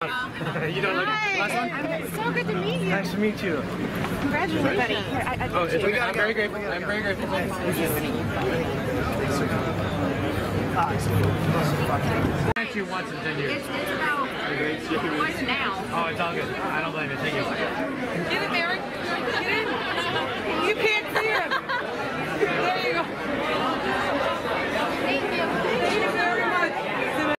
you don't look last one? It's so good to meet you. Nice to meet you. Congratulations. Here, I, I, Oh, it's okay. I'm very grateful. I'm very grateful. Thank you once in ten years. it's, it's about what's now. Oh, it's all good. I don't blame you. Thank you.